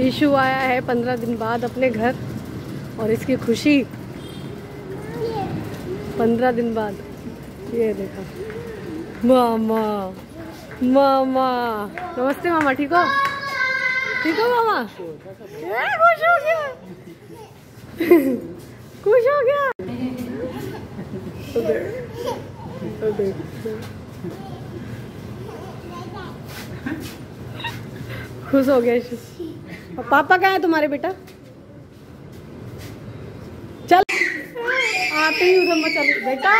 Issue आया है पंद्रह दिन बाद अपने घर और इसकी खुशी। पंद्रह दिन बाद। ये देखा। मामा मामा। नमस्ते मामा, ठीक हो? ठीक हो मामा? खुश हो गया। खुश हो गया। खुश हो गया और पापा कहाँ है तुम्हारे बेटा? चल। आते ही उधर बेटा